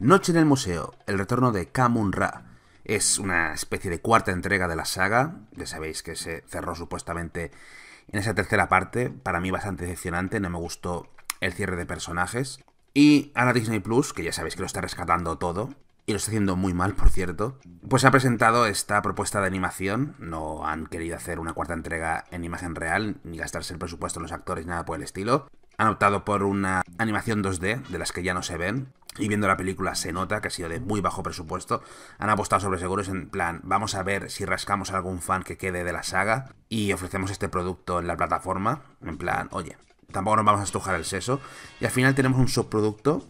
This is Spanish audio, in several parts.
Noche en el Museo, el retorno de Kamun Ra. Es una especie de cuarta entrega de la saga. Ya sabéis que se cerró supuestamente en esa tercera parte. Para mí bastante decepcionante, no me gustó el cierre de personajes. Y ahora Disney Plus, que ya sabéis que lo está rescatando todo, y lo está haciendo muy mal, por cierto, pues ha presentado esta propuesta de animación. No han querido hacer una cuarta entrega en imagen real, ni gastarse el presupuesto en los actores, nada por el estilo. Han optado por una animación 2D, de las que ya no se ven, y viendo la película se nota que ha sido de muy bajo presupuesto. Han apostado sobre seguros en plan, vamos a ver si rascamos a algún fan que quede de la saga y ofrecemos este producto en la plataforma. En plan, oye, tampoco nos vamos a estrujar el seso. Y al final tenemos un subproducto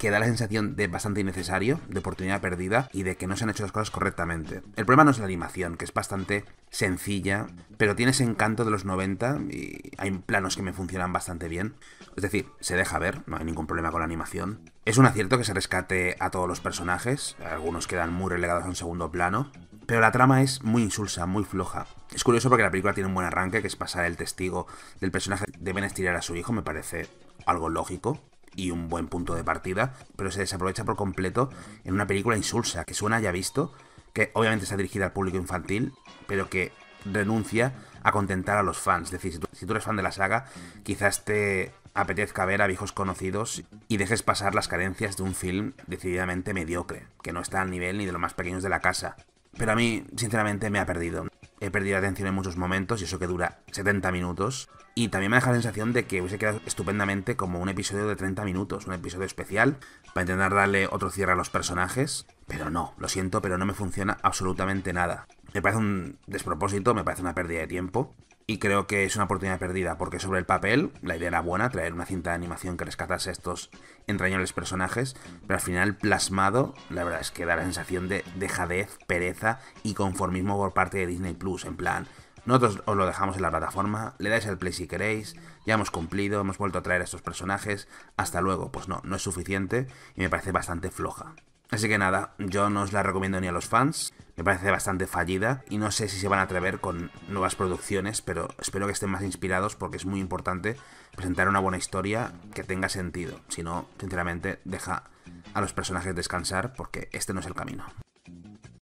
que da la sensación de bastante innecesario, de oportunidad perdida y de que no se han hecho las cosas correctamente. El problema no es la animación, que es bastante sencilla, pero tiene ese encanto de los 90 y hay planos que me funcionan bastante bien. Es decir, se deja ver, no hay ningún problema con la animación. Es un acierto que se rescate a todos los personajes, algunos quedan muy relegados a un segundo plano, pero la trama es muy insulsa, muy floja. Es curioso porque la película tiene un buen arranque, que es pasar el testigo del personaje de Ben estirar a su hijo, me parece algo lógico y un buen punto de partida, pero se desaprovecha por completo en una película insulsa, que suena ya visto, que obviamente está dirigida al público infantil, pero que renuncia a contentar a los fans. Es decir, si tú, eres fan de la saga, quizás te apetezca ver a viejos conocidos y dejes pasar las carencias de un film decididamente mediocre, que no está al nivel ni de los más pequeños de la casa. Pero a mí, sinceramente, me ha perdido. He perdido la atención en muchos momentos y eso que dura 70 minutos. Y también me deja la sensación de que hubiese quedado estupendamente como un episodio de 30 minutos, un episodio especial, para intentar darle otro cierre a los personajes. Pero no, lo siento, pero no me funciona absolutamente nada. Me parece un despropósito, me parece una pérdida de tiempo y creo que es una oportunidad perdida, porque sobre el papel la idea era buena, traer una cinta de animación que rescatase estos entrañables personajes, pero al final plasmado, la verdad es que da la sensación de dejadez, pereza y conformismo por parte de Disney Plus, en plan, nosotros os lo dejamos en la plataforma, le dais el play si queréis, ya hemos cumplido, hemos vuelto a traer a estos personajes, hasta luego, pues no, no es suficiente y me parece bastante floja. Así que nada, yo no os la recomiendo ni a los fans, me parece bastante fallida y no sé si se van a atrever con nuevas producciones, pero espero que estén más inspirados porque es muy importante presentar una buena historia que tenga sentido. Si no, sinceramente, deja a los personajes descansar porque este no es el camino.